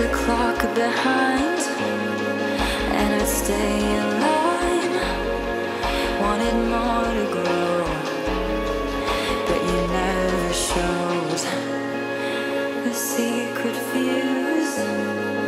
the clock behind and I'd stay in line. Wanted more to grow, but you never showed the secret fuse.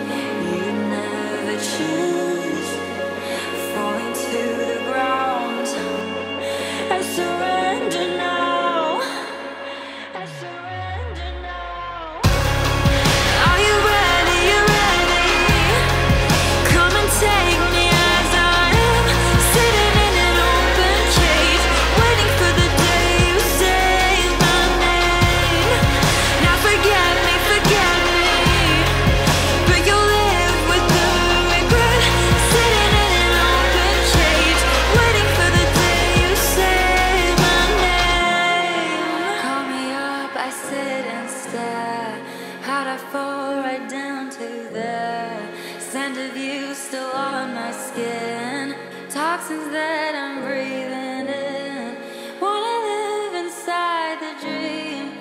right down to the scent of you still on my skin. Toxins that I'm breathing in. Wanna live inside the dream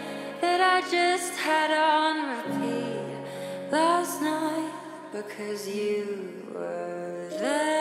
that I just had on repeat last night because you were there.